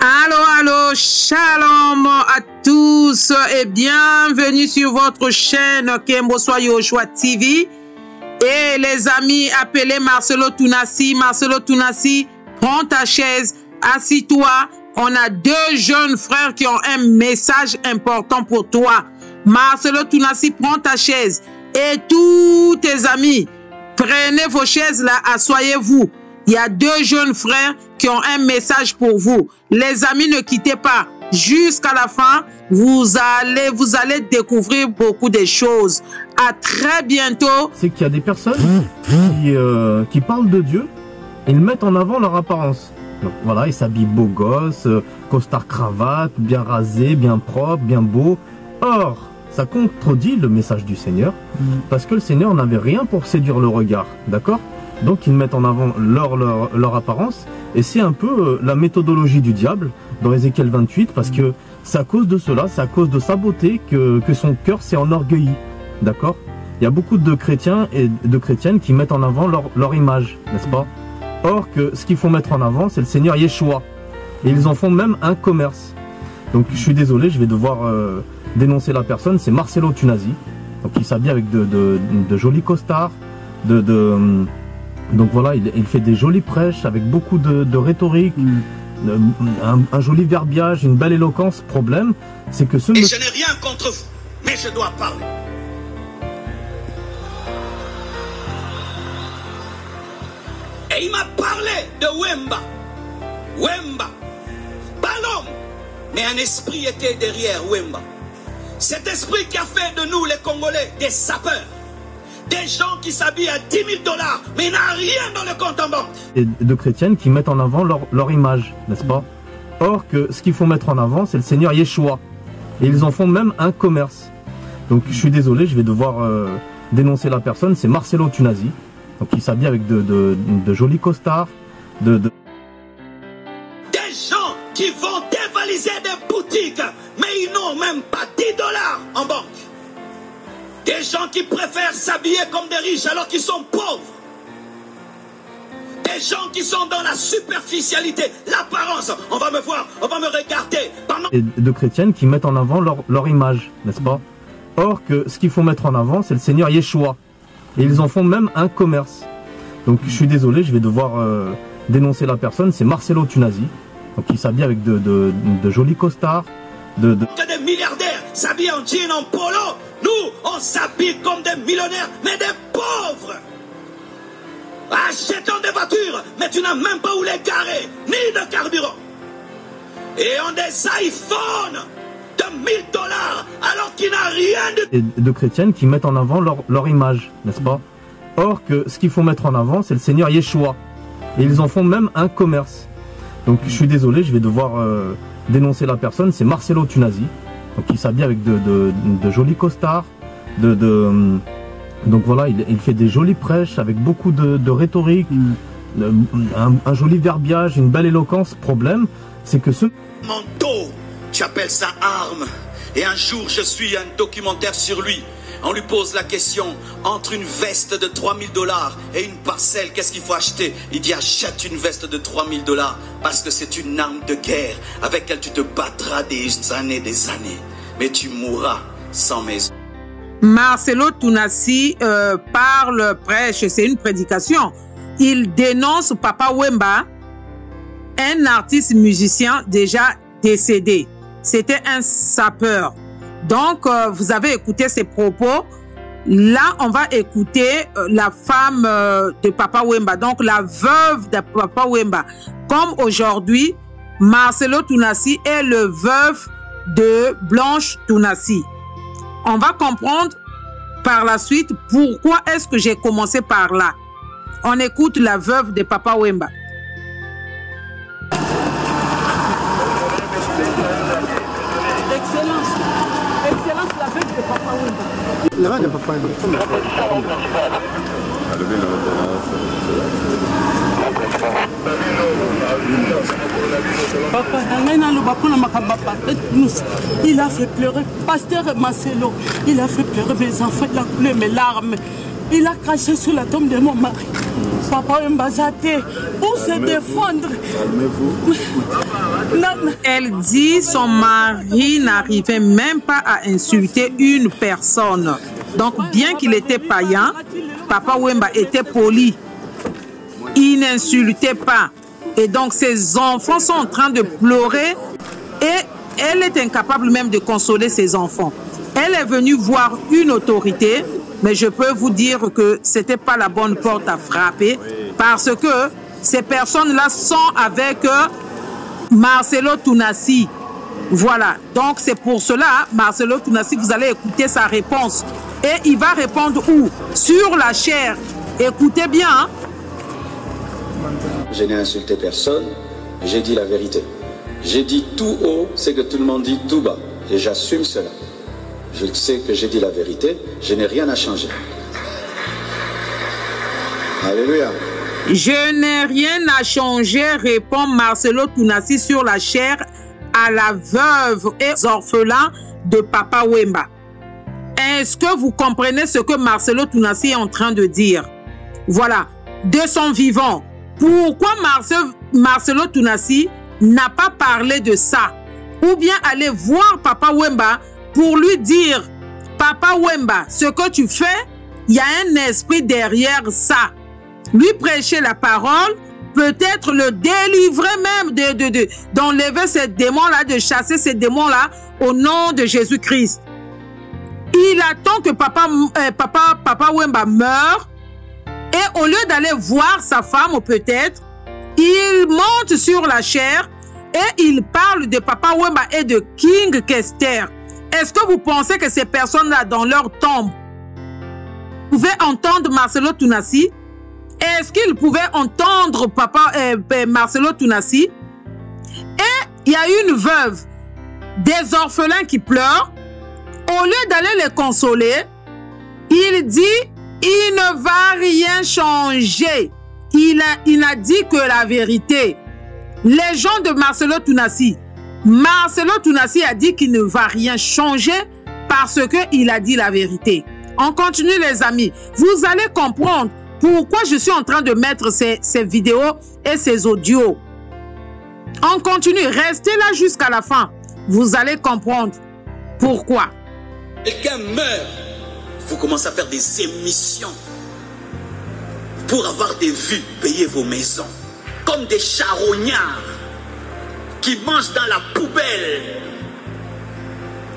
Allô, allô, shalom à tous et bienvenue sur votre chaîne Kembo Yoshua TV. Et les amis, appelez Marcelo Tunassi. Marcelo Tunassi, prends ta chaise, assis-toi. On a deux jeunes frères qui ont un message important pour toi. Marcelo Tunassi, prends ta chaise. Et tous tes amis, prenez vos chaises là, asseyez-vous. Il y a deux jeunes frères qui ont un message pour vous. Les amis, ne quittez pas. Jusqu'à la fin, vous allez, vous allez découvrir beaucoup de choses. À très bientôt. C'est qu'il y a des personnes qui, euh, qui parlent de Dieu et ils mettent en avant leur apparence. Donc voilà, ils s'habillent beau gosse, euh, costard cravate, bien rasé, bien propre, bien beau. Or, ça contredit le message du Seigneur parce que le Seigneur n'avait rien pour séduire le regard, d'accord? Donc ils mettent en avant leur, apparence. Et c'est un peu euh, la méthodologie du diable dans Ézéchiel 28 parce que c'est à cause de cela, c'est à cause de sa beauté que, son cœur s'est enorgueilli. D'accord? Il y a beaucoup de chrétiens et de chrétiennes qui mettent en avant leur, image, n'est-ce pas? Or que ce qu'il faut mettre en avant, c'est le Seigneur Yeshua. Et ils en font même un commerce. Donc je suis désolé, je vais devoir euh, dénoncer la personne, c'est Marcelo Tunasi. Donc il s'habille avec de, de, jolis costards, de, de donc voilà, il, fait des jolies prêches avec beaucoup de, rhétorique, mm. euh, un, joli verbiage, une belle éloquence. Problème, c'est que ce... Et je n'ai rien contre vous, mais je dois parler. Et il m'a parlé de Wemba. Wemba. Pas l'homme, mais un esprit était derrière Wemba. Cet esprit qui a fait de nous les Congolais des sapeurs des gens qui s'habillent à 10 000 dollars, mais il n'a rien dans le compte en banque. Et de chrétiennes qui mettent en avant leur, leur image, n'est-ce pas? Or que ce qu'il faut mettre en avant, c'est le Seigneur Yeshua. Et ils en font même un commerce. Donc je suis désolé, je vais devoir euh, dénoncer la personne, c'est Marcelo Tunasi. Donc il s'habille avec de, de, de, jolis costards, de, de... Des gens qui vont dévaliser des boutiques, Des gens qui préfèrent s'habiller comme des riches alors qu'ils sont pauvres. Des gens qui sont dans la superficialité, l'apparence. On va me voir, on va me regarder. Et de chrétiennes qui mettent en avant leur, leur image, n'est-ce pas? Or que ce qu'il faut mettre en avant, c'est le Seigneur Yeshua. Et ils en font même un commerce. Donc je suis désolé, je vais devoir euh, dénoncer la personne, c'est Marcelo Tunasi. Donc il s'habille avec de, de, de, jolis costards. De, de... des milliardaires s'habillent en jean, en polo, nous, on s'habille comme des millionnaires, mais des pauvres. Achetons des voitures, mais tu n'as même pas où les garer, ni de carburant. Et on des iPhones de 1000 dollars, alors qu'il n'a rien de... Et de chrétiennes qui mettent en avant leur, image, n'est-ce pas? Or que ce qu'il faut mettre en avant, c'est le Seigneur Yeshua. Et ils en font même un commerce. Donc je suis désolé, je vais devoir euh, dénoncer la personne, c'est Marcelo Tunasi. Donc il s'habille avec de, jolis costards. De, donc voilà, il, fait des jolies prêches avec beaucoup de, rhétorique, mm. un, joli verbiage, une belle éloquence. Problème, c'est que ce... Manteau, tu appelles ça arme. Et un jour, je suis un documentaire sur lui. On lui pose la question, entre une veste de 3000 dollars et une parcelle, qu'est-ce qu'il faut acheter? Il dit, achète une veste de 3000 dollars parce que c'est une arme de guerre avec laquelle tu te battras des années, des années. Mais tu mourras sans maison. Marcelo Tunasi euh, parle, prêche, c'est une prédication. Il dénonce Papa Wemba, un artiste musicien déjà décédé. C'était un sapeur. Donc, euh, vous avez écouté ses propos. Là, on va écouter euh, la femme euh, de Papa Wemba, donc la veuve de Papa Wemba. Comme aujourd'hui, Marcelo Tunasi est le veuf de Blanche Tunasi. On va comprendre par la suite pourquoi est-ce que j'ai commencé par là. On écoute la veuve de Papa Wemba. Давайте попробуем. papa na ngai naloba mpona makambo ya patet nous il a fait pleurer pasteur maselo il a fait pleurer mes enfants il a coulé mes larmes Il a craché sur la tombe de mon mari. Papa Mbazate, pour se défendre? Elle dit son mari n'arrivait même pas à insulter une personne. Donc, bien qu'il était païen, Papa Wemba était poli. Il n'insultait pas. Et donc, ses enfants sont en train de pleurer et elle est incapable même de consoler ses enfants. Elle est venue voir une autorité, mais je peux vous dire que ce n'était pas la bonne porte à frapper parce que ces personnes-là sont avec euh, Marcelo Tunassi. Voilà, donc c'est pour cela, Marcelo Tunassi, vous allez écouter sa réponse. Et il va répondre où? Sur la chair. Écoutez bien. Hein? Je n'ai insulté personne, j'ai dit la vérité. J'ai dit tout haut ce que tout le monde dit tout bas. Et j'assume cela. Je sais que j'ai dit la vérité, je n'ai rien à changer. Alléluia. Je n'ai rien à changer, répond Marcelo Tunassi sur la chair à la veuve et orphelins de Papa Wemba. Est-ce que vous comprenez ce que Marcelo Tunassi est en train de dire? Voilà, de son vivant. Pourquoi Marcelo, Tunassi n'a pas parlé de ça? Ou bien aller voir Papa Wemba pour lui dire, Papa Wemba, ce que tu fais, il y a un esprit derrière ça. Lui prêcher la parole, peut-être le délivrer même de, d'enlever ces démons-là, de chasser ces démons-là au nom de Jésus-Christ. Il attend que papa, euh, papa Wemba meure et au lieu d'aller voir sa femme peut-être, il monte sur la chair et il parle de papa Wemba et de King Kester. Est-ce que vous pensez que ces personnes-là, dans leur tombe, pouvaient entendre Marcelo Tunassi Est-ce qu'ils pouvaient entendre papa euh, ben, Marcelo Tunassi Et il y a une veuve, des orphelins qui pleurent. Au lieu d'aller les consoler, il dit, il ne va rien changer. Il a, il a dit que la vérité. Les gens de Marcelo Tunassi, Marcelo Tunassi a dit qu'il ne va rien changer parce qu'il a dit la vérité. On continue les amis. Vous allez comprendre pourquoi je suis en train de mettre ces, ces vidéos et ces audios. On continue. Restez là jusqu'à la fin. Vous allez comprendre pourquoi. Quelqu'un meurt. Vous commencez à faire des émissions pour avoir des vues, payer vos maisons. Comme des charognards qui mangent dans la poubelle.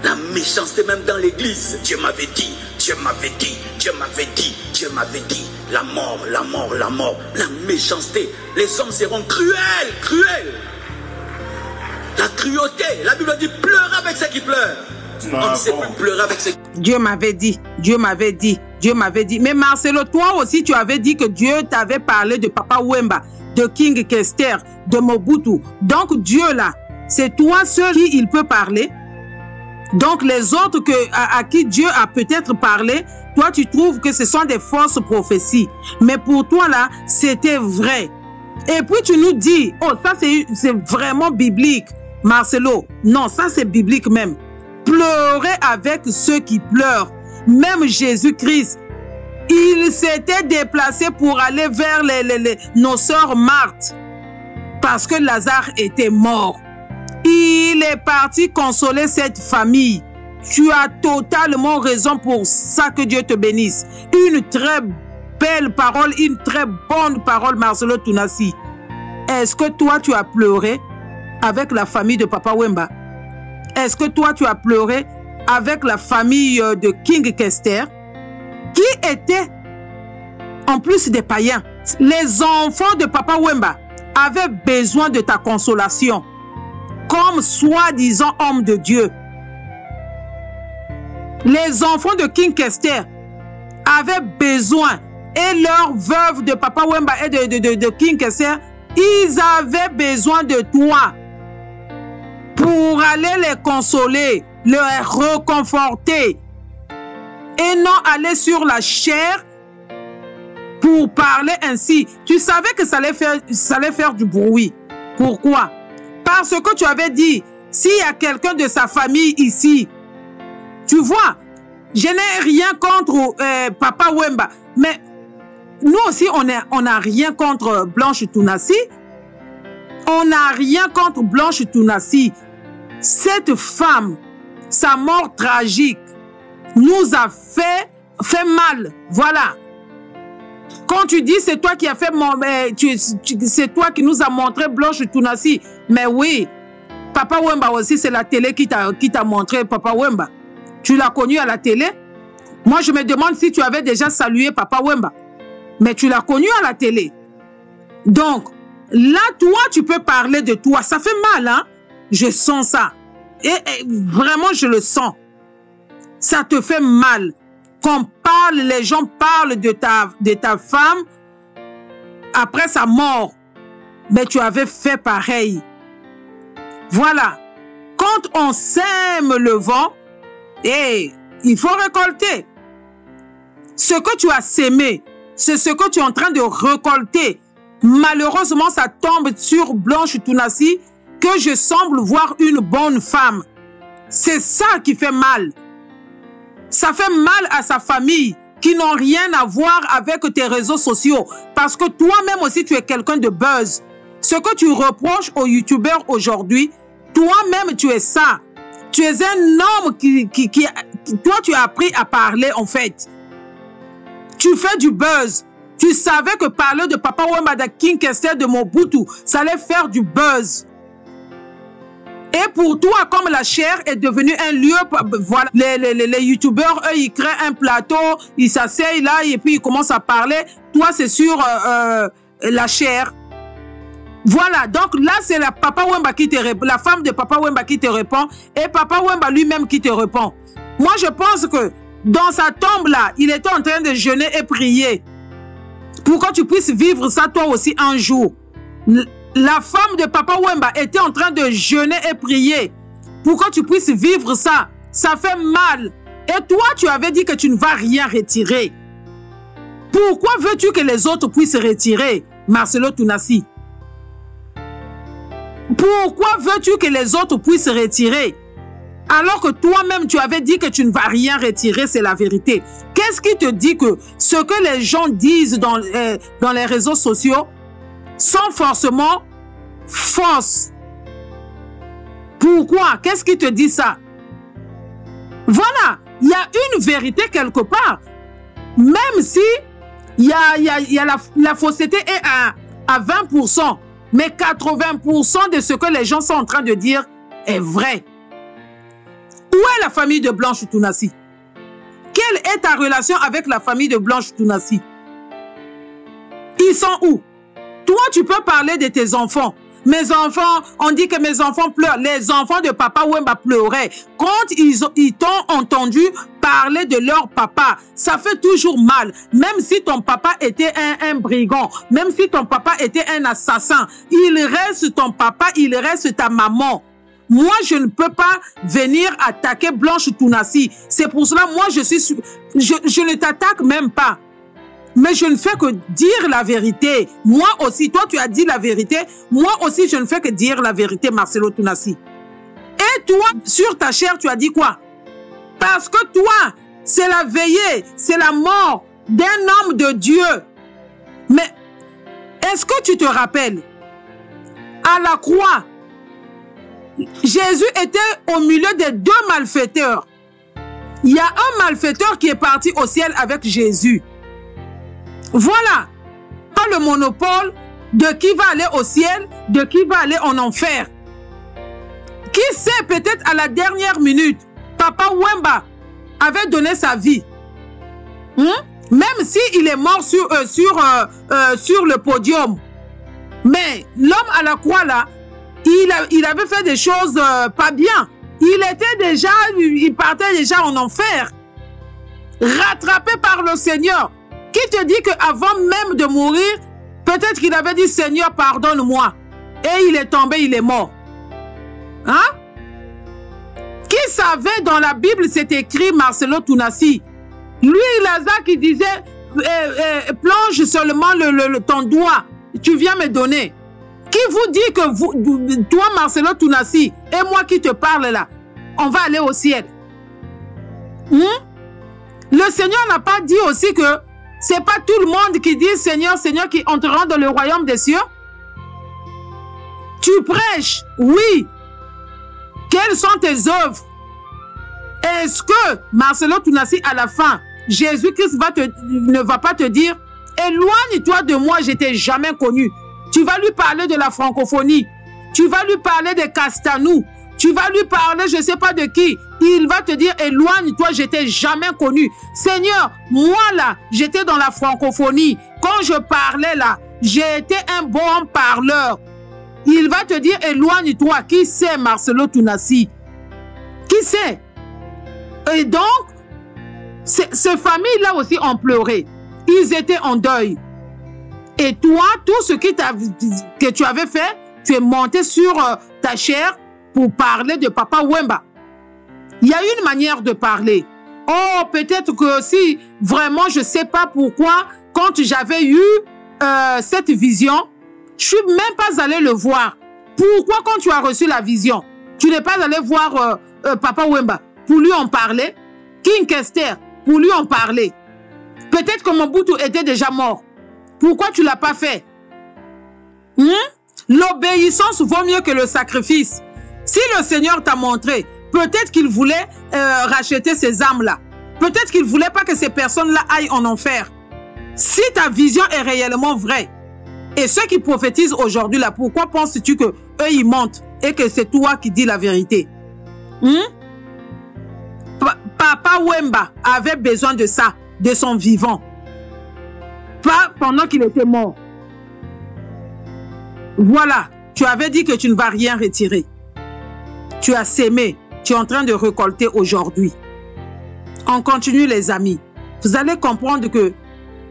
La méchanceté même dans l'église. Dieu m'avait dit, Dieu m'avait dit, Dieu m'avait dit, Dieu m'avait dit. La mort, la mort, la mort, la méchanceté. Les hommes seront cruels, cruels. La cruauté. La Bible dit pleure avec ceux qui pleurent. On ne sait plus pleurer avec ceux Dieu m'avait dit, Dieu m'avait dit, Dieu m'avait dit. Mais Marcelo, toi aussi, tu avais dit que Dieu t'avait parlé de Papa Wemba de King Kester, de Mobutu. Donc Dieu là, c'est toi seul qui il peut parler. Donc les autres que, à, à qui Dieu a peut-être parlé, toi tu trouves que ce sont des fausses prophéties. Mais pour toi là, c'était vrai. Et puis tu nous dis, oh ça c'est vraiment biblique, Marcelo. Non, ça c'est biblique même. Pleurer avec ceux qui pleurent. Même Jésus-Christ, il s'était déplacé pour aller vers nos sœurs Marthe parce que Lazare était mort. Il est parti consoler cette famille. Tu as totalement raison pour ça que Dieu te bénisse. Une très belle parole, une très bonne parole, Marcelo Tunassi. Est-ce que toi, tu as pleuré avec la famille de Papa Wemba? Est-ce que toi, tu as pleuré avec la famille euh, de King Kester? Qui étaient en plus des païens. Les enfants de Papa Wemba avaient besoin de ta consolation comme soi-disant homme de Dieu. Les enfants de King Kester avaient besoin et leurs veuves de Papa Wemba et de, de, King Kester, ils avaient besoin de toi pour aller les consoler, les reconforter, et non aller sur la chair pour parler ainsi. Tu savais que ça allait faire, du bruit. Pourquoi? Parce que tu avais dit, s'il y a quelqu'un de sa famille ici, tu vois, je n'ai rien contre euh, Papa Wemba. Mais nous aussi, on n'a on rien contre Blanche Tounassi. On n'a rien contre Blanche Tounassi. Cette femme, sa mort tragique, nous a fait, mal. Voilà. Quand tu dis c'est toi qui as fait mon, c'est toi qui nous a montré Blanche Tounassi. Mais oui, Papa Wemba aussi, c'est la télé qui t'a montré Papa Wemba. Tu l'as connu à la télé? Moi, je me demande si tu avais déjà salué Papa Wemba. Mais tu l'as connu à la télé. Donc, là, toi, tu peux parler de toi. Ça fait mal, hein? Je sens ça. Et vraiment, je le sens. Ça te fait mal. Qu'on parle, les gens parlent de ta, de ta femme après sa mort. Mais tu avais fait pareil. Voilà. Quand on sème le vent, et il faut récolter. Ce que tu as sémé, c'est ce que tu es en train de récolter. Malheureusement, ça tombe sur Blanche Tounassi que je semble voir une bonne femme. C'est ça qui fait mal. Ça fait mal à sa famille qui n'ont rien à voir avec tes réseaux sociaux. Parce que toi-même aussi, tu es quelqu'un de buzz. Ce que tu reproches aux youtubeurs aujourd'hui, toi-même, tu es ça. Tu es un homme qui, toi, tu as appris à parler, en fait. Tu fais du buzz. Tu savais que parler de Papa Wemba de King Kester de Mobutu, ça allait faire du buzz. Et pour toi, comme la chair est devenue un lieu, voilà, les, les, les, les youtubeurs, eux, ils créent un plateau, ils s'asseyent là et puis ils commencent à parler. Toi, c'est sur euh, euh, la chair. Voilà, donc là, c'est la Papa Wemba qui te répond, la femme de Papa Wemba qui te répond et Papa Wemba lui-même qui te répond. Moi, je pense que dans sa tombe là, il était en train de jeûner et prier pour que tu puisses vivre ça toi aussi un jour. La femme de Papa Wemba était en train de jeûner et prier pour que tu puisses vivre ça. Ça fait mal. Et toi, tu avais dit que tu ne vas rien retirer. Pourquoi veux-tu que les autres puissent retirer, Marcelo Tounassi? Pourquoi veux-tu que les autres puissent retirer? Alors que toi-même tu avais dit que tu ne vas rien retirer, c'est la vérité. Qu'est-ce qui te dit que ce que les gens disent dans, euh, dans les réseaux sociaux sont forcément fausses Pourquoi? Qu'est-ce qui te dit ça? Voilà, il y a une vérité quelque part. Même si y a, la fausseté est à, à 20%, mais 80% de ce que les gens sont en train de dire est vrai. Où est la famille de Blanche Tounassi? Quelle est ta relation avec la famille de Blanche Tounassi? Ils sont où? Toi, tu peux parler de tes enfants. Mes enfants, on dit que mes enfants pleurent. Les enfants de papa Wemba pleuraient. Quand ils, ont- t'ont entendu parler de leur papa, ça fait toujours mal. Même si ton papa était un, brigand, même si ton papa était un assassin, il reste ton papa, il reste ta maman. Moi, je ne peux pas venir attaquer Blanche Tounassi. C'est pour cela, moi, je suis, su- je, je ne t'attaque même pas. Mais je ne fais que dire la vérité. Moi aussi, toi, tu as dit la vérité. Moi aussi, je ne fais que dire la vérité, Marcelo Tounassi. Et toi, sur ta chair, tu as dit quoi? Parce que toi, c'est la veillée, c'est la mort d'un homme de Dieu. Mais est-ce que tu te rappelles? À la croix, Jésus était au milieu des deux malfaiteurs. Il y a un malfaiteur qui est parti au ciel avec Jésus. Voilà. Pas le monopole de qui va aller au ciel, de qui va aller en enfer. Qui sait peut-être à la dernière minute, Papa Wemba avait donné sa vie. Hmm? Même s'il est mort sur, euh, euh, euh, sur le podium. Mais l'homme à la croix là, il, il avait fait des choses pas bien. Il était déjà, il partait déjà en enfer. Rattrapé par le Seigneur. Qui te dit qu'avant même de mourir, peut-être qu'il avait dit Seigneur, pardonne-moi. Et il est tombé, il est mort. Hein? Qui savait dans la Bible, c'est écrit Marcelo Tounassi. Lui, Lazare qui disait euh, euh, plonge seulement le, le- le- ton doigt, tu viens me donner. Qui vous dit que vous, toi, Marcelo Tounassi, et moi qui te parle là, on va aller au ciel? Hmm? Le Seigneur n'a pas dit aussi que C'est pas tout le monde qui dit Seigneur, Seigneur, qui entrera dans le royaume des cieux. Tu prêches, oui. Quelles sont tes œuvres? Est-ce que, Marcelo Tunasi, à la fin, Jésus-Christ ne va pas te dire Éloigne-toi de moi, je t'ai jamais connu. Tu vas lui parler de la francophonie. Tu vas lui parler des Castanou. Tu vas lui parler, je ne sais pas de qui. Il va te dire, éloigne-toi, je t'ai jamais connu. Seigneur, moi là, j'étais dans la francophonie. Quand je parlais là, été un bon parleur. Il va te dire, éloigne-toi. Qui c'est Marcelo Tunassi Qui c'est? Et donc, ces familles-là aussi ont pleuré. Ils étaient en deuil. Et toi, tout ce que tu avais fait, tu es monté sur euh, ta chair pour parler de Papa Wemba. Il y a une manière de parler. Oh, peut-être que si vraiment je ne sais pas pourquoi, quand j'avais eu euh, cette vision, je suis même pas allé le voir. Pourquoi quand tu as reçu la vision, tu n'es pas allé voir euh, Papa Wemba pour lui en parler? King Kester pour lui en parler Peut-être que Mobutu était déjà mort. Pourquoi tu l'as pas fait? Hmm? L'obéissance vaut mieux que le sacrifice. Si le Seigneur t'a montré, peut-être qu'il voulait euh, racheter ces âmes-là. Peut-être qu'il voulait pas que ces personnes-là aillent en enfer. Si ta vision est réellement vraie, et ceux qui prophétisent aujourd'hui là, pourquoi penses-tu que eux ils mentent et que c'est toi qui dis la vérité? Hmm? Papa Wemba avait besoin de ça, de son vivant. Pas pendant qu'il était mort. Voilà, tu avais dit que tu ne vas rien retirer. Tu as sémé, tu es en train de récolter aujourd'hui. On continue les amis. Vous allez comprendre que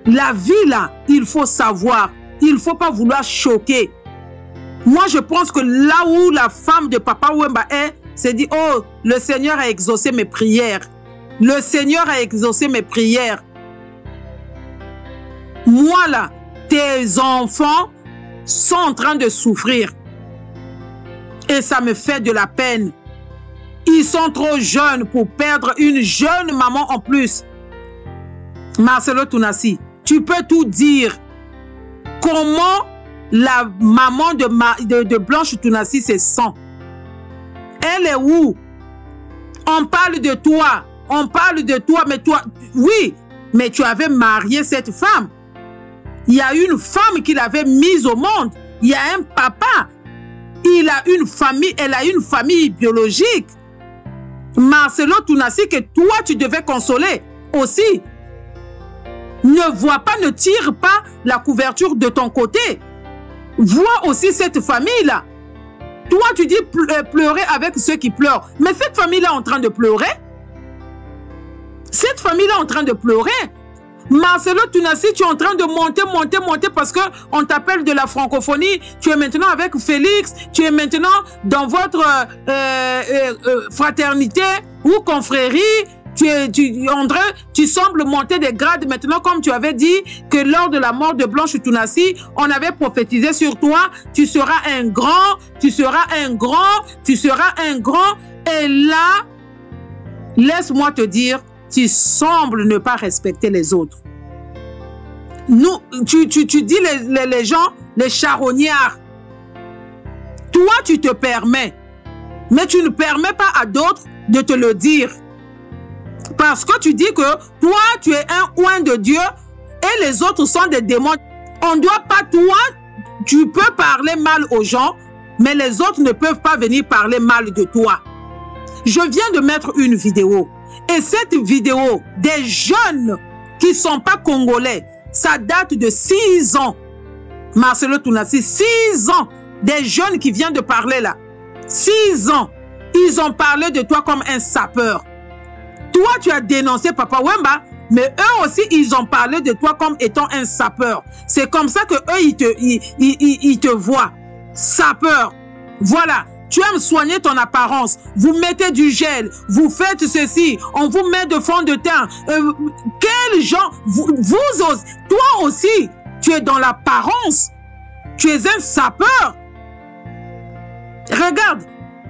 la vie là, il faut savoir, il ne faut pas vouloir choquer. Moi, je pense que là où la femme de Papa Wemba est, c'est dit, oh, le Seigneur a exaucé mes prières. Le Seigneur a exaucé mes prières. Moi là, tes enfants sont en train de souffrir. Et ça me fait de la peine. Ils sont trop jeunes pour perdre une jeune maman en plus. Marcelo Tunassi, tu peux tout dire. Comment la maman de, Blanche Tunassi se sent? Elle est où? On parle de toi. On parle de toi, mais toi, oui, mais tu avais marié cette femme. Il y a une femme qu'il avait mise au monde. Il y a un papa. Il a une famille, elle a une famille biologique. Marcelo Tunassi, que toi, tu devais consoler aussi. Ne vois pas, ne tire pas la couverture de ton côté. Vois aussi cette famille-là. Toi, tu dis euh, pleurer avec ceux qui pleurent. Mais cette famille-là en train de pleurer. Cette famille-là en train de pleurer. Marcelo Tunassi, tu es en train de monter, monter, monter parce que on t'appelle de la francophonie. Tu es maintenant avec Félix. Tu es maintenant dans votre euh, euh, euh, fraternité ou confrérie. Tu, es, tu, André, tu sembles monter des grades maintenant, comme tu avais dit que lors de la mort de Blanche Tunassi, on avait prophétisé sur toi. Tu seras un grand, tu seras un grand, tu seras un grand. Et là, laisse-moi te dire, tu sembles ne pas respecter les autres. Tu, dis les, les, gens, les charognards. Toi, tu te permets, mais tu ne permets pas à d'autres de te le dire. Parce que tu dis que toi, tu es un oin de Dieu et les autres sont des démons. On ne doit pas, toi, tu peux parler mal aux gens, mais les autres ne peuvent pas venir parler mal de toi. Je viens de mettre une vidéo. Et cette vidéo des jeunes qui ne sont pas congolais, ça date de six ans. Marcelo Tounassi, six ans. Des jeunes qui viennent de parler là. Six ans. Ils ont parlé de toi comme un sapeur. Toi, tu as dénoncé Papa Wemba, mais eux aussi, ils ont parlé de toi comme étant un sapeur. C'est comme ça que eux, ils te voient. Sapeur. Voilà. Tu aimes soigner ton apparence. Vous mettez du gel. Vous faites ceci. On vous met de fond de teint. Euh, quels gens vous, vous toi aussi, tu es dans l'apparence. Tu es un sapeur. Regarde.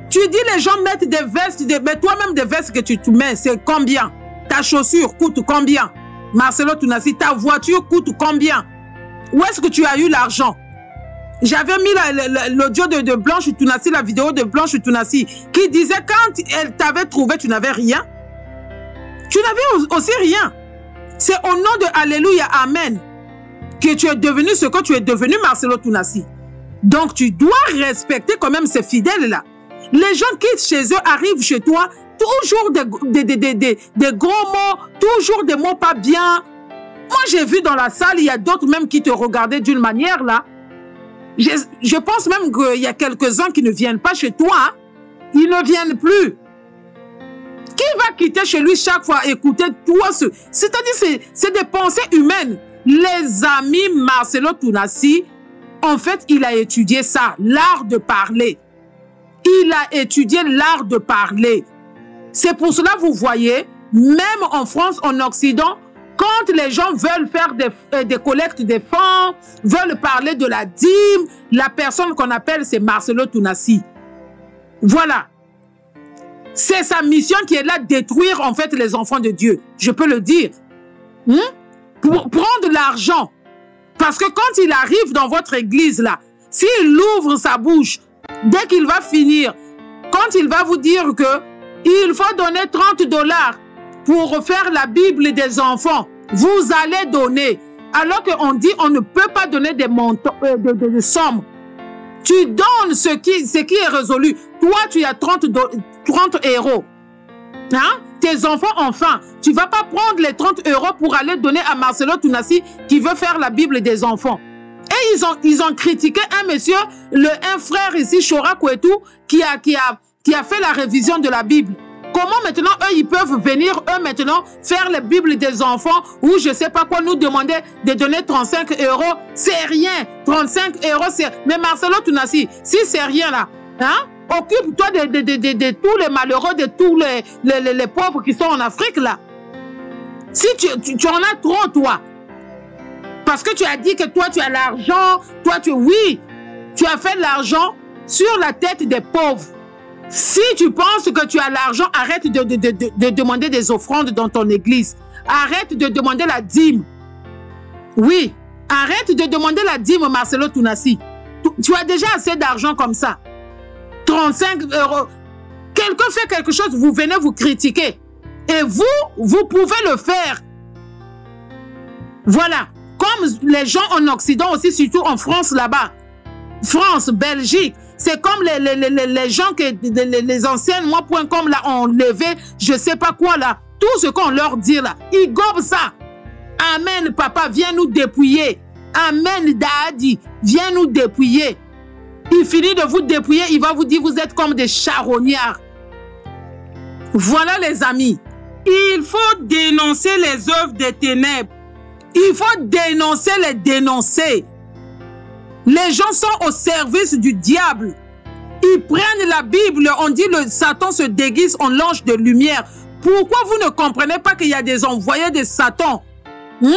Tu dis les gens mettent des vestes, des, mais toi-même des vestes que tu te mets, c'est combien? Ta chaussure coûte combien? Marcelo Tunasi, ta voiture coûte combien? Où est-ce que tu as eu l'argent? J'avais mis l'audio de, Blanche Tunasi, la vidéo de Blanche Tunasi, qui disait quand elle t'avait trouvé, tu n'avais rien. Tu n'avais aussi rien. C'est au nom de Alléluia, Amen, que tu es devenu ce que tu es devenu, Marcelo Tunasi. Donc, tu dois respecter quand même ces fidèles-là. Les gens qui chez eux arrivent chez toi, toujours des, des, des, des, des gros mots, toujours des mots pas bien. Moi, j'ai vu dans la salle, il y a d'autres même qui te regardaient d'une manière là. Je, pense même qu'il y a quelques-uns qui ne viennent pas chez toi. Ils ne viennent plus. Qui va quitter chez lui chaque fois écouter toi ce... C'est-à-dire, c'est des pensées humaines. Les amis Marcelo Tunasi, en fait, il a étudié ça, l'art de parler. Il a étudié l'art de parler. C'est pour cela, vous voyez, même en France, en Occident, quand les gens veulent faire des, euh, des collectes de fonds, veulent parler de la dîme, la personne qu'on appelle, c'est Marcelo Tunasi. Voilà. C'est sa mission qui est là, détruire en fait les enfants de Dieu. Je peux le dire. Hmm? Pour prendre l'argent. Parce que quand il arrive dans votre église là, s'il ouvre sa bouche, dès qu'il va finir, quand il va vous dire que il faut donner 30 dollars pour faire la Bible des enfants, vous allez donner. Alors qu'on dit on ne peut pas donner des montants, euh, sommes. Tu donnes ce qui, est résolu. Toi, tu as 30, 30 euros. Hein? Tes enfants, enfin, tu vas pas prendre les 30 euros pour aller donner à Marcelo Tunasi qui veut faire la Bible des enfants. Et ils ont, ils critiqué un monsieur, le, un frère ici, Chora tout qui a, a, qui a fait la révision de la Bible. Comment maintenant eux, ils peuvent venir, eux maintenant, faire la Bible des enfants ou je sais pas quoi, nous demander de donner 35 euros? C'est rien. 35 euros, c'est... Mais Marcelo Tunasi, si c'est rien là, hein? Occupe-toi de, de, de, de, tous les malheureux, de tous les, les, les, pauvres qui sont en Afrique là. Si tu, tu, tu en as trop, toi, parce que tu as dit que toi, tu as l'argent, toi, tu... Oui, tu as fait l'argent sur la tête des pauvres. Si tu penses que tu as l'argent, arrête de, de, de, de, demander des offrandes dans ton église. Arrête de demander la dîme. Oui, arrête de demander la dîme, Marcelo Tunasi. Tu, tu as déjà assez d'argent comme ça. 35 euros. Quelqu'un fait quelque chose, vous venez vous critiquer. Et vous, vous pouvez le faire. Voilà. Comme les gens en Occident aussi, surtout en France là-bas. France, Belgique. C'est comme les, les, les, les, gens que les, les anciennes, moi.com là, ont levé, je sais pas quoi là. Tout ce qu'on leur dit là, ils gobent ça. Amen, papa, viens nous dépouiller. Amen, Dadi, viens nous dépouiller. Il finit de vous dépouiller, il va vous dire vous êtes comme des charognards. Voilà les amis. Il faut dénoncer les œuvres des ténèbres. Il faut dénoncer les dénoncer. Les gens sont au service du diable. Ils prennent la Bible, on dit le Satan se déguise en l'ange de lumière. Pourquoi vous ne comprenez pas qu'il y a des envoyés de Satan? Hein?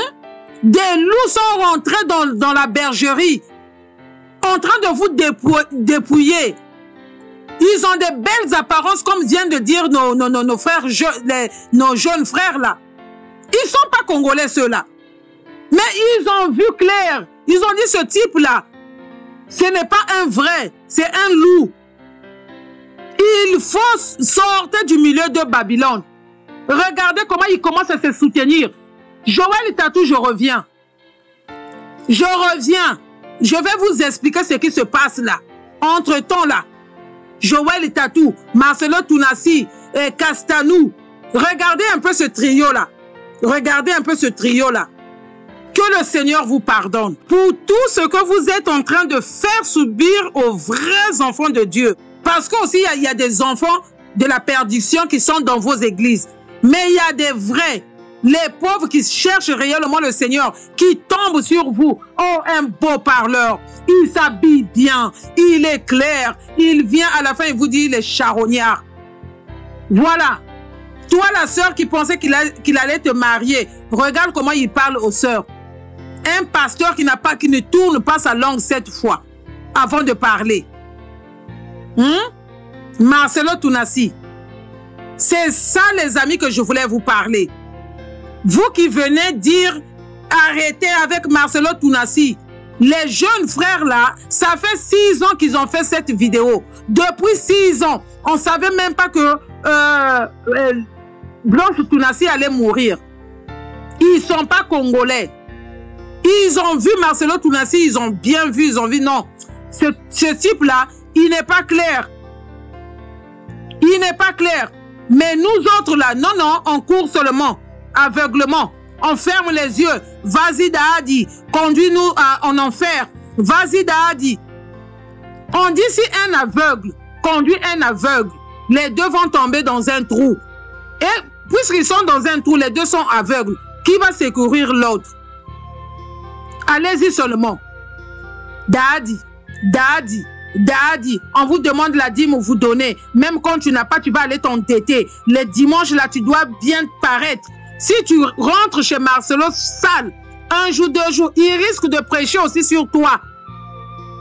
Des loups sont rentrés dans, la bergerie en train de vous dépouiller. Ils ont des belles apparences, comme viennent de dire nos, frères, nos jeunes frères là. Ils sont pas congolais ceux-là. Mais ils ont vu clair. Ils ont dit ce type-là, ce n'est pas un vrai, c'est un loup. Il faut sortir du milieu de Babylone. Regardez comment il commence à se soutenir. Joël Tatou, je reviens. Je reviens. Je vais vous expliquer ce qui se passe là. Entre-temps là, Joël Tatou, Marcelo Tunasi et Castanou, regardez un peu ce trio là. Regardez un peu ce trio là. Que le Seigneur vous pardonne pour tout ce que vous êtes en train de faire subir aux vrais enfants de Dieu. Parce qu'aussi, il y, a des enfants de la perdition qui sont dans vos églises. Mais il y a des vrais les pauvres qui cherchent réellement le Seigneur, qui tombent sur vous. Oh, un beau parleur. Il s'habille bien. Il est clair. Il vient à la fin et vous dit, il est charognard. Voilà. Toi, la sœur qui pensait qu'il allait te marier, regarde comment il parle aux sœurs. Un pasteur qui n'a pas, qui ne tourne pas sa langue cette fois avant de parler. Hmm? Marcelo Tunasi. C'est ça, les amis, que je voulais vous parler. Vous qui venez dire arrêtez avec Marcelo Tounassi. Les jeunes frères là, ça fait six ans qu'ils ont fait cette vidéo. Depuis six ans, on savait même pas que euh, euh, Blanche Tounassi allait mourir. Ils sont pas congolais. Ils ont vu Marcelo Tounassi, ils ont bien vu, ils ont vu non. Ce, ce type-là, il n'est pas clair. Il n'est pas clair. Mais nous autres là, non, non, on court seulement, aveuglement. On ferme les yeux. Vas-y, Daadi, conduis-nous en enfer. Vas-y, Daadi. On dit si un aveugle conduit un aveugle, les deux vont tomber dans un trou. Et puisqu'ils sont dans un trou, les deux sont aveugles. Qui va secourir l'autre? Allez-y seulement. Daddy, daddy, daddy, on vous demande la dîme, vous donnez. Même quand tu n'as pas, tu vas aller t'entêter. Les dimanches, là, tu dois bien paraître. Si tu rentres chez Marcelo sale, un jour, deux jours, il risque de prêcher aussi sur toi.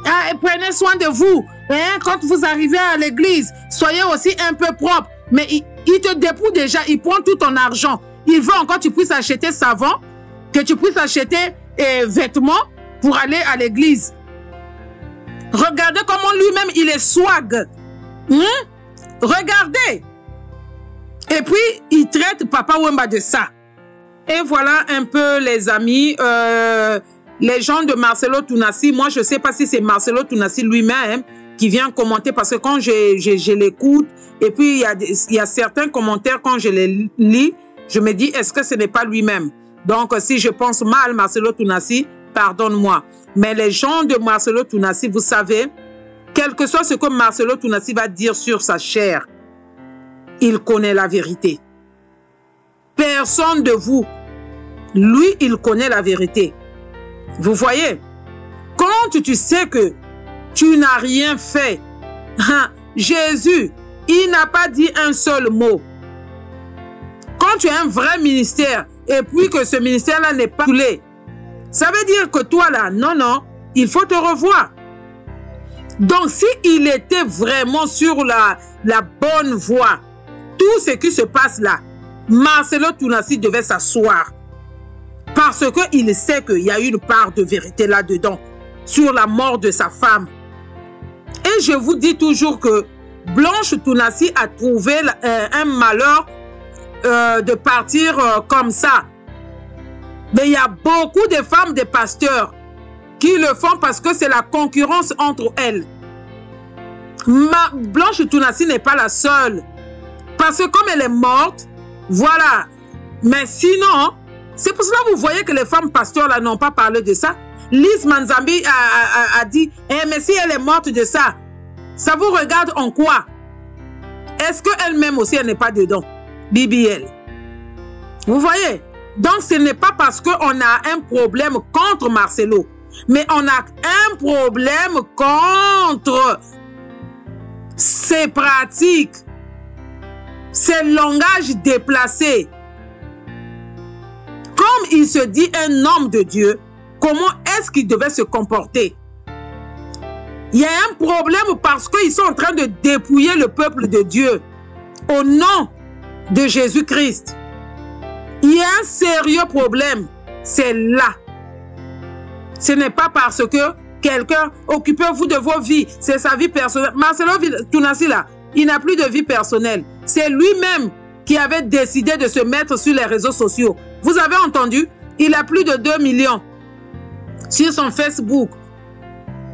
Ah, prenez soin de vous. Hein? Quand vous arrivez à l'église, soyez aussi un peu propre. Mais il, il te dépouille déjà, il prend tout ton argent. Il veut encore que tu puisses acheter savon, que tu puisses acheter eh, vêtements pour aller à l'église. Regardez comment lui-même il est swag. Hein? Regardez. Et puis, il traite Papa Wemba de ça. Et voilà un peu, les amis, euh, les gens de Marcelo Tounassi. Moi, je ne sais pas si c'est Marcelo Tounassi lui-même qui vient commenter parce que quand je, je, je l'écoute, et puis il y, a, il y a certains commentaires, quand je les lis, je me dis, est-ce que ce n'est pas lui-même? Donc, si je pense mal, Marcelo Tounassi, pardonne-moi. Mais les gens de Marcelo Tounassi, vous savez, quel que soit ce que Marcelo Tounassi va dire sur sa chair, il connaît la vérité. Personne de vous, lui, il connaît la vérité. Vous voyez, quand tu sais que tu n'as rien fait, hein, Jésus, il n'a pas dit un seul mot. Quand tu as un vrai ministère et puis que ce ministère-là n'est pas coulé, ça veut dire que toi là, non, non, il faut te revoir. Donc, si il était vraiment sur la, la bonne voie, tout ce qui se passe là, Marcelo Tounassi devait s'asseoir. Parce qu'il sait qu'il y a une part de vérité là-dedans, sur la mort de sa femme. Et je vous dis toujours que Blanche Tounassi a trouvé euh, un malheur euh, de partir euh, comme ça. Mais il y a beaucoup de femmes, de pasteurs, qui le font parce que c'est la concurrence entre elles. Ma Blanche Tounassi n'est pas la seule. Parce que comme elle est morte, voilà. Mais sinon, c'est pour cela que vous voyez que les femmes pasteurs là n'ont pas parlé de ça. Lise Manzambi a dit, eh, mais si elle est morte de ça, ça vous regarde en quoi? Est-ce qu'elle-même aussi, elle n'est pas dedans? BBL. Vous voyez? Donc, ce n'est pas parce qu'on a un problème contre Marcelo, mais on a un problème contre ses pratiques, ses langages déplacés. Comme il se dit un homme de Dieu, comment est-ce qu'il devait se comporter? Il y a un problème parce qu'ils sont en train de dépouiller le peuple de Dieu au nom de Jésus-Christ. Il y a un sérieux problème. C'est là. Ce n'est pas parce que quelqu'un, occupez-vous de vos vies. C'est sa vie personnelle. Marcelo Tounassi, là, il n'a plus de vie personnelle. C'est lui-même qui avait décidé de se mettre sur les réseaux sociaux. Vous avez entendu? Il a plus de 2 millions sur son Facebook.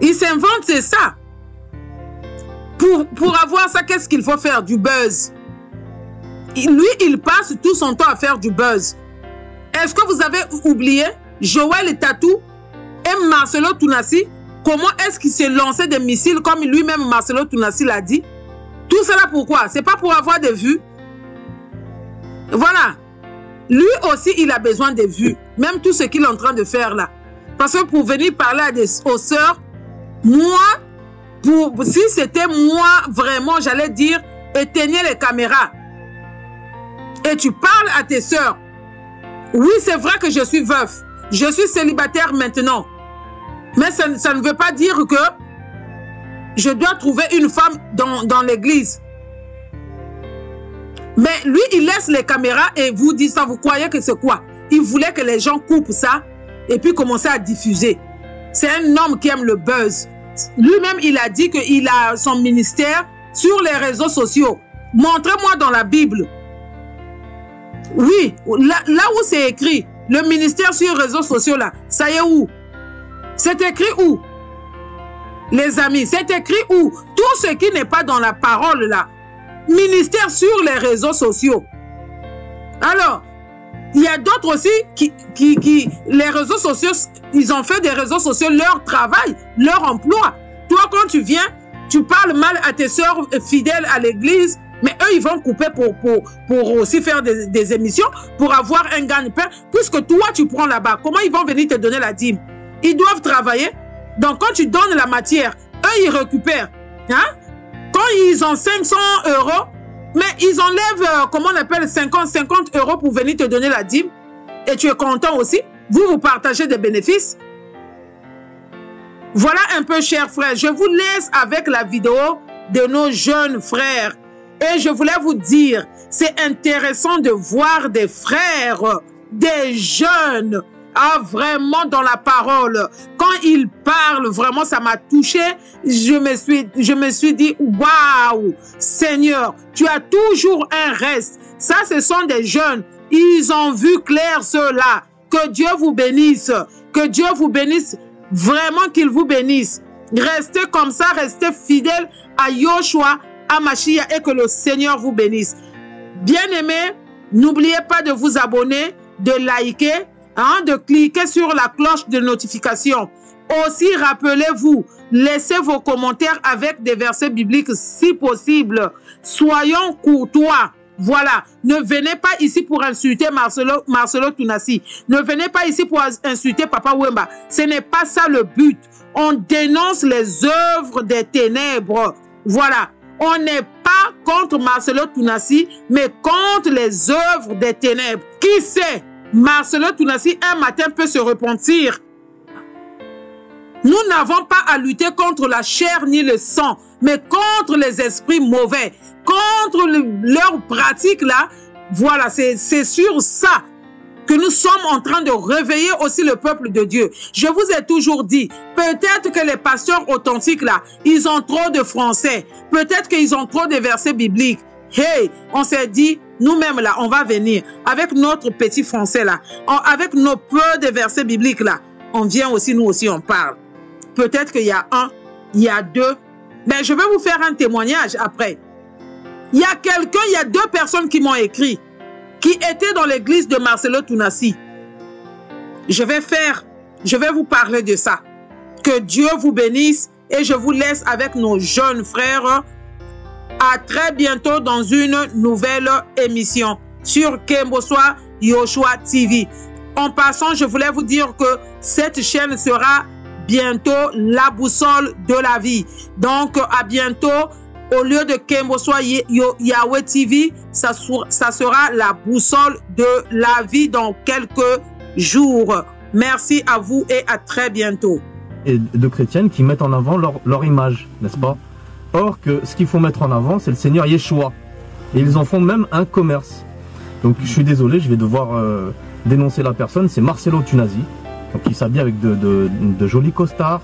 Il s'invente, c'est ça. Pour, pour avoir ça, qu'est-ce qu'il faut faire? Du buzz. Lui, il passe tout son temps à faire du buzz. Est-ce que vous avez oublié Joël Tatou et Marcelo Tounassi Comment est-ce qu'il s'est lancé des missiles comme lui-même Marcelo Tounassi l'a dit? Tout cela pourquoi? C'est pas pour avoir des vues. Voilà. Lui aussi, il a besoin de vues. Même tout ce qu'il est en train de faire là. Parce que pour venir parler des, aux sœurs, moi, pour, si c'était moi, vraiment, j'allais dire, éteignez les caméras. Et tu parles à tes sœurs. Oui, c'est vrai que je suis veuf. Je suis célibataire maintenant. Mais ça, ça, ne veut pas dire que je dois trouver une femme dans, dans l'église. Mais lui, il laisse les caméras et vous dit ça. Vous croyez que c'est quoi? Il voulait que les gens coupent ça et puis commencer à diffuser. C'est un homme qui aime le buzz. Lui-même, il a dit qu'il a son ministère sur les réseaux sociaux. Montrez-moi dans la Bible. Oui, là, où c'est écrit, le ministère sur les réseaux sociaux, là, ça y est où? C'est écrit où? Les amis, c'est écrit où? Tout ce qui n'est pas dans la parole, là. Ministère sur les réseaux sociaux. Alors, il y a d'autres aussi qui, qui, qui, les réseaux sociaux, ils ont fait des réseaux sociaux leur travail, leur emploi. Toi, quand tu viens, tu parles mal à tes soeurs fidèles à l'église, mais eux, ils vont couper pour, pour, pour aussi faire des, émissions, pour avoir un gagne-pain, puisque toi, tu prends là-bas. Comment ils vont venir te donner la dîme? Ils doivent travailler. Donc, quand tu donnes la matière, eux, ils récupèrent. Hein? Quand ils ont 500 euros, mais ils enlèvent, euh, comment on appelle, 50, 50 euros pour venir te donner la dîme. Et tu es content aussi? Vous, vous partagez des bénéfices? Voilà un peu, chers frères. Je vous laisse avec la vidéo de nos jeunes frères. Et je voulais vous dire, c'est intéressant de voir des frères, des jeunes, ah, vraiment dans la parole. Quand ils parlent, vraiment, ça m'a touché. Je me suis, je me suis dit, waouh, Seigneur, tu as toujours un reste. Ça, ce sont des jeunes. Ils ont vu clair cela. Que Dieu vous bénisse. Que Dieu vous bénisse. Vraiment qu'il vous bénisse. Restez comme ça, restez fidèles à Yoshua, à Machia et que le Seigneur vous bénisse. Bien-aimés, n'oubliez pas de vous abonner, de liker, hein, de cliquer sur la cloche de notification. Aussi, rappelez-vous, laissez vos commentaires avec des versets bibliques si possible. Soyons courtois. Voilà, ne venez pas ici pour insulter Marcelo, Marcelo. Ne venez pas ici pour insulter Papa Wemba. Ce n'est pas ça le but. On dénonce les œuvres des ténèbres. Voilà, on n'est pas contre Marcelo Tunassi, mais contre les œuvres des ténèbres. Qui sait? Marcelo Tunassi un matin peut se repentir. Nous n'avons pas à lutter contre la chair ni le sang, mais contre les esprits mauvais, contre le, leurs pratiques là. Voilà, c'est sur ça que nous sommes en train de réveiller aussi le peuple de Dieu. Je vous ai toujours dit, peut-être que les pasteurs authentiques là, ils ont trop de français. Peut-être qu'ils ont trop de versets bibliques. Hey, on s'est dit, nous-mêmes là, on va venir avec notre petit français là, avec nos peu de versets bibliques là. On vient aussi, nous aussi, on parle. Peut-être qu'il y a un, il y a deux. Mais je vais vous faire un témoignage après. Il y a quelqu'un, il y a deux personnes qui m'ont écrit, qui étaient dans l'église de Marcelo Tunassi. Je vais faire, je vais vous parler de ça. Que Dieu vous bénisse et je vous laisse avec nos jeunes frères. À très bientôt dans une nouvelle émission sur Kemboswa Yoshua TV. En passant, je voulais vous dire que cette chaîne sera bientôt la boussole de la vie. Donc, à bientôt. Au lieu de Kemboswa Yahweh TV, ça, sera la boussole de la vie dans quelques jours. Merci à vous et à très bientôt. Et de chrétiennes qui mettent en avant leur, image, n'est-ce pas? Or que ce qu'il faut mettre en avant, c'est le Seigneur Yeshua. Et ils en font même un commerce. Donc je suis désolé, je vais devoir euh, dénoncer la personne. C'est Marcelo Tunasi. Donc il s'habille avec de, jolis costards.